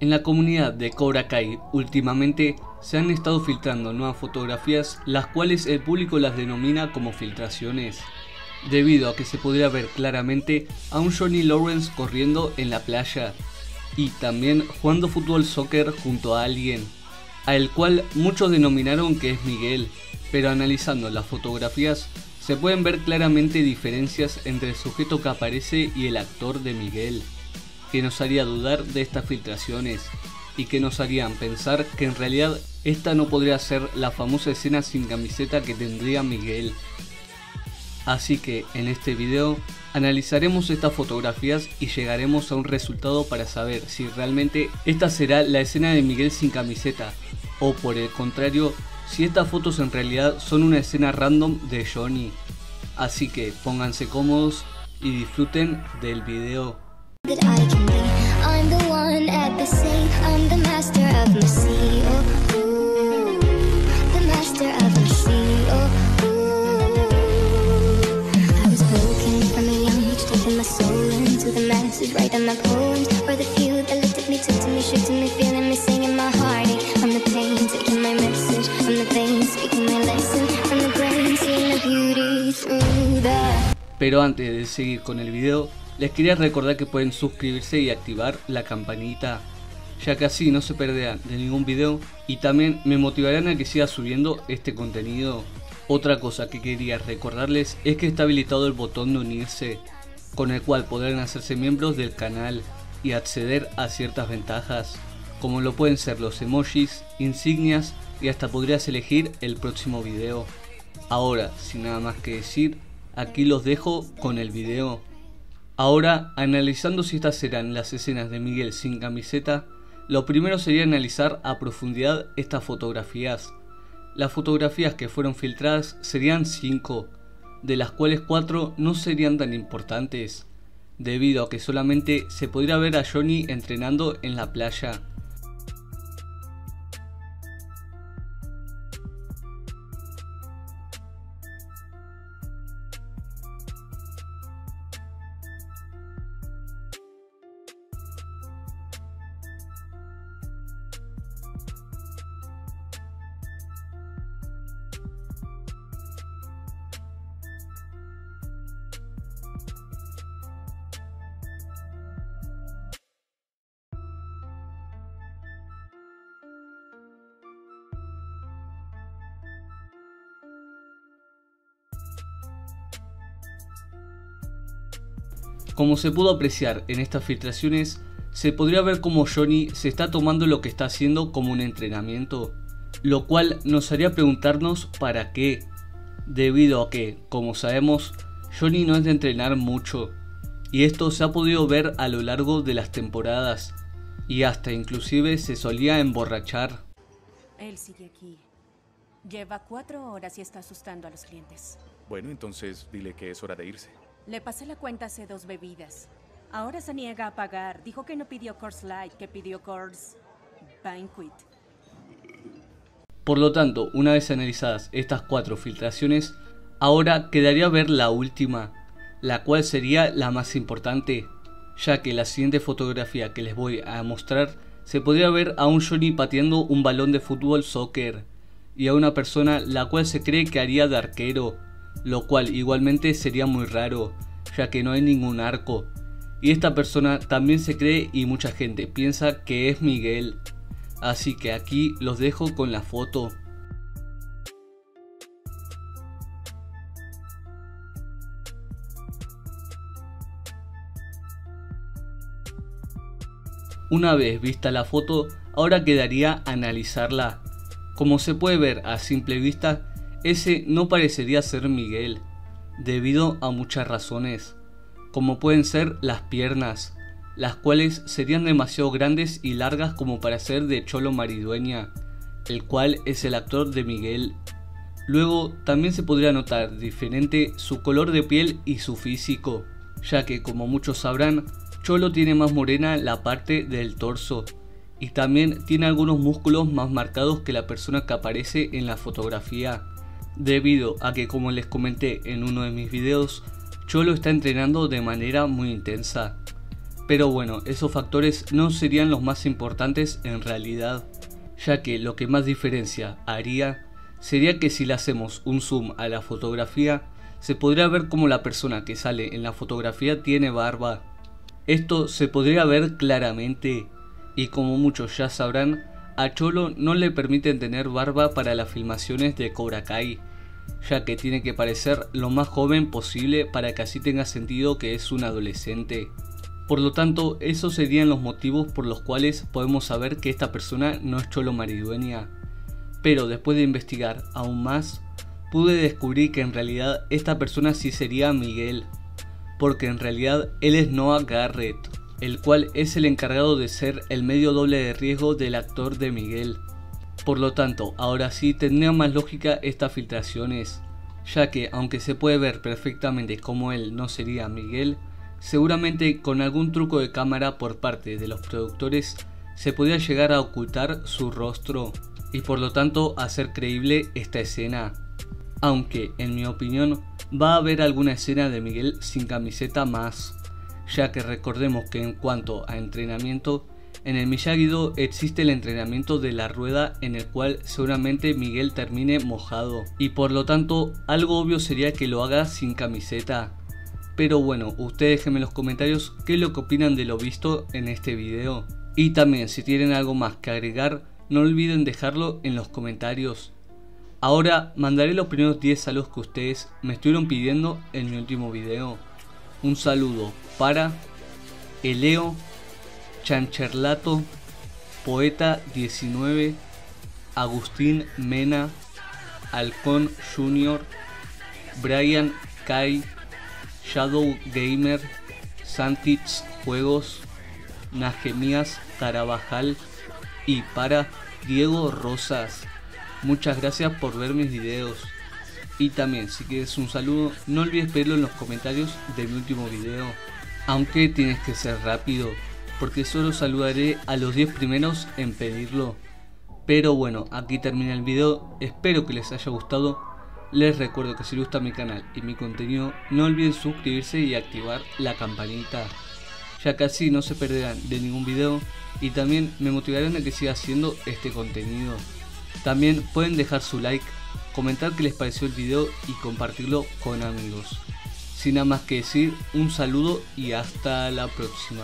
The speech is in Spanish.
En la comunidad de Cobra Kai últimamente se han estado filtrando nuevas fotografías las cuales el público las denomina como filtraciones, debido a que se podría ver claramente a un Johnny Lawrence corriendo en la playa y también jugando fútbol soccer junto a alguien, al cual muchos denominaron que es Miguel, pero analizando las fotografías se pueden ver claramente diferencias entre el sujeto que aparece y el actor de Miguel que nos haría dudar de estas filtraciones y que nos harían pensar que en realidad esta no podría ser la famosa escena sin camiseta que tendría Miguel. Así que en este video analizaremos estas fotografías y llegaremos a un resultado para saber si realmente esta será la escena de Miguel sin camiseta o por el contrario si estas fotos en realidad son una escena random de Johnny. Así que pónganse cómodos y disfruten del video. That I can be. I'm the one at the sea. I'm the master of my sea. Oh, the master of my sea. Oh. I was broken from a young age, taking my soul into the masses, writing my poems for the few that looked at me, took to me, shook to me, feeling me, singing my heartache from the pain, taking my message from the vein, speaking my lesson from the brain, seeing the beauty through the. Pero antes de seguir con el video, Les quería recordar que pueden suscribirse y activar la campanita, ya que así no se perderán de ningún video y también me motivarán a que siga subiendo este contenido. Otra cosa que quería recordarles es que está habilitado el botón de unirse, con el cual podrán hacerse miembros del canal y acceder a ciertas ventajas, como lo pueden ser los emojis, insignias y hasta podrías elegir el próximo video. Ahora, sin nada más que decir, aquí los dejo con el video. Ahora, analizando si estas serán las escenas de Miguel sin camiseta, lo primero sería analizar a profundidad estas fotografías. Las fotografías que fueron filtradas serían 5, de las cuales 4 no serían tan importantes, debido a que solamente se podría ver a Johnny entrenando en la playa. Como se pudo apreciar en estas filtraciones, se podría ver como Johnny se está tomando lo que está haciendo como un entrenamiento, lo cual nos haría preguntarnos para qué, debido a que, como sabemos, Johnny no es de entrenar mucho, y esto se ha podido ver a lo largo de las temporadas, y hasta inclusive se solía emborrachar. Él sigue aquí. Lleva cuatro horas y está asustando a los clientes. Bueno, entonces dile que es hora de irse. Le pasé la cuenta hace dos bebidas. Ahora se niega a pagar. Dijo que no pidió Course Light, que pidió Course Banquet. Por lo tanto, una vez analizadas estas cuatro filtraciones, ahora quedaría ver la última, la cual sería la más importante, ya que la siguiente fotografía que les voy a mostrar se podría ver a un Johnny pateando un balón de fútbol soccer y a una persona la cual se cree que haría de arquero lo cual igualmente sería muy raro, ya que no hay ningún arco. Y esta persona también se cree y mucha gente piensa que es Miguel. Así que aquí los dejo con la foto. Una vez vista la foto, ahora quedaría analizarla. Como se puede ver a simple vista, ese no parecería ser Miguel, debido a muchas razones, como pueden ser las piernas, las cuales serían demasiado grandes y largas como para ser de Cholo Maridueña, el cual es el actor de Miguel. Luego también se podría notar diferente su color de piel y su físico, ya que como muchos sabrán, Cholo tiene más morena la parte del torso, y también tiene algunos músculos más marcados que la persona que aparece en la fotografía debido a que como les comenté en uno de mis videos, Cholo está entrenando de manera muy intensa. Pero bueno, esos factores no serían los más importantes en realidad, ya que lo que más diferencia haría sería que si le hacemos un zoom a la fotografía, se podría ver como la persona que sale en la fotografía tiene barba. Esto se podría ver claramente y como muchos ya sabrán, a Cholo no le permiten tener barba para las filmaciones de Cobra Kai, ya que tiene que parecer lo más joven posible para que así tenga sentido que es un adolescente. Por lo tanto, esos serían los motivos por los cuales podemos saber que esta persona no es Cholo Maridueña. Pero después de investigar aún más, pude descubrir que en realidad esta persona sí sería Miguel, porque en realidad él es Noah Garrett, el cual es el encargado de ser el medio doble de riesgo del actor de Miguel. Por lo tanto, ahora sí tendría más lógica estas filtraciones, ya que aunque se puede ver perfectamente como él no sería Miguel, seguramente con algún truco de cámara por parte de los productores se podría llegar a ocultar su rostro y por lo tanto hacer creíble esta escena. Aunque, en mi opinión, va a haber alguna escena de Miguel sin camiseta más, ya que recordemos que en cuanto a entrenamiento, en el miyagi existe el entrenamiento de la rueda en el cual seguramente Miguel termine mojado y por lo tanto algo obvio sería que lo haga sin camiseta. Pero bueno, ustedes déjenme en los comentarios qué es lo que opinan de lo visto en este video. Y también si tienen algo más que agregar, no olviden dejarlo en los comentarios. Ahora mandaré los primeros 10 saludos que ustedes me estuvieron pidiendo en mi último video. Un saludo para Eleo, Chancherlato, Poeta 19, Agustín Mena, Halcón Junior, Brian Kai, Shadow Gamer, Santich Juegos, Najemías Carabajal y para Diego Rosas. Muchas gracias por ver mis videos. Y también, si quieres un saludo, no olvides pedirlo en los comentarios de mi último video. Aunque tienes que ser rápido, porque solo saludaré a los 10 primeros en pedirlo. Pero bueno, aquí termina el video, espero que les haya gustado. Les recuerdo que si les gusta mi canal y mi contenido, no olviden suscribirse y activar la campanita, ya que así no se perderán de ningún video y también me motivarán a que siga haciendo este contenido. También pueden dejar su like, comentar qué les pareció el video y compartirlo con amigos. Sin nada más que decir, un saludo y hasta la próxima.